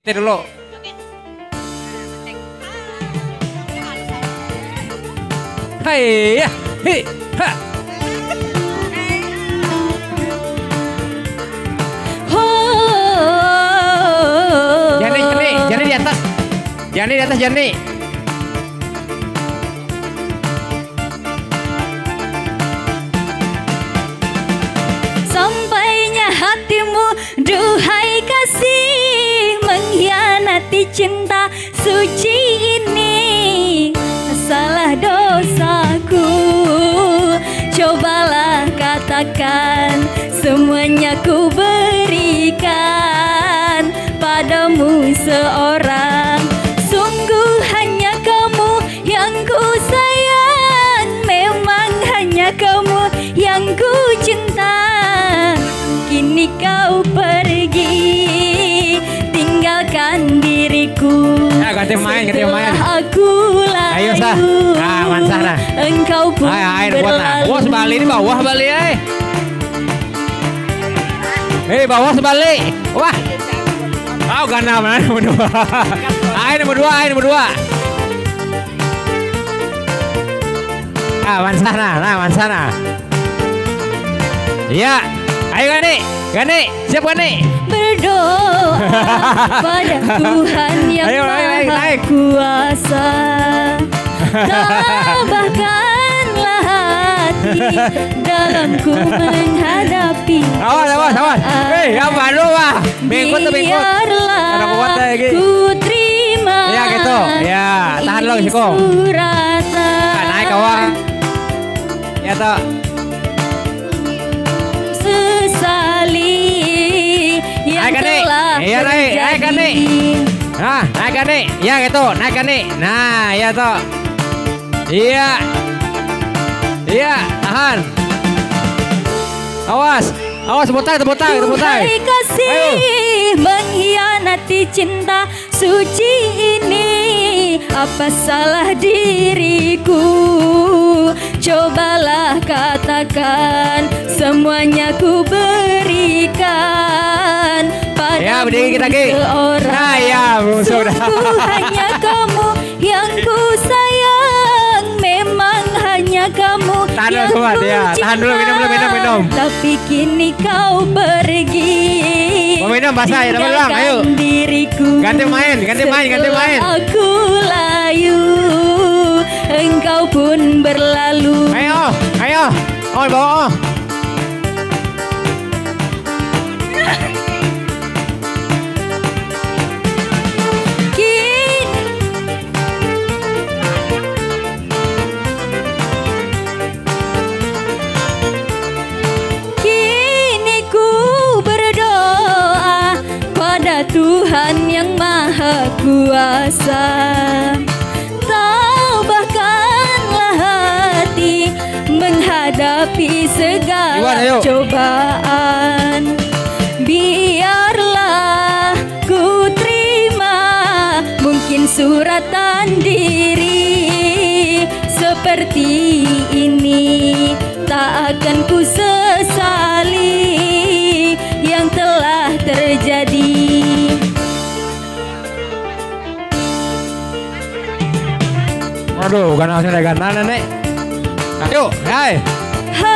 Itu dulu. Hai ya, hi, ha. Jani, Jani, Jani di atas. Jani di atas, Jani. Mengkhianati cinta suci ini. Salah dosaku Cobalah katakan Semuanya ku berikan Padamu seorang. Sungguh hanya kamu yang ku sayang Memang hanya kamu yang ku cinta. Kini kau pergi Ya, ganti main, ganti main. Aku layu Ayo, Sah. Ah, Mansah, nah. Engkau pun Hai, air buat berlalu Wah, sebalik ini bawah balik eh. Hei, bawah sebalik. Wah. Oh, gana mana nomor dua. Air nomor dua, air nomor dua. Ah, mansana, nah, mansana. Iya. Ayo Gani, Gani, siap Gani. Berdoa pada Tuhan yang Ayo, ayo, naik, naik. kuasa Tabahkanlah hati dalam ku menghadapi Awas, awas, awas. Hei, apa lu, Wah? Bengkot tuh. Biarlah Ada kuat lagi. ku terima Ya, gitu. Ya, tahan Siko. suratan Nah, naik kawan. Ya toh. Sesali yang Naik, Gani. telah Iya, naik. Naik, Gani. terjadi Nah, naikkan nih. Ya gitu, naikkan nih. Nah, ya toh. Iya. Iya, tahan. Awas. Awas, tangan, tepuk tangan. Duhai kasih mengkhianati cinta suci ini Apa salah diriku Cobalah katakan Semuanya ku berikan Padamu berdiri kita seorang Nah, ya, sudah. Hanya kamu yang ku sayang Memang hanya kamu Tahan dulu, yang sobat, ku ya. Tahan dulu, minum dulu, minum, minum. Tapi kini kau pergi Mau minum, basah, ya, teman, ayo. Diriku Ganti main, ganti main, ganti main. aku layu Engkau pun berlalu Ayo, ayo. Oh, bawa. Oh. Tuhan yang Maha Kuasa. Tabahkanlah hati menghadapi segala cobaan. Biarlah ku terima mungkin suratan diri seperti ini. Tak akan ku sesali Aduh, bukan langsung ada gana nenek. Ayo, hai. Ha,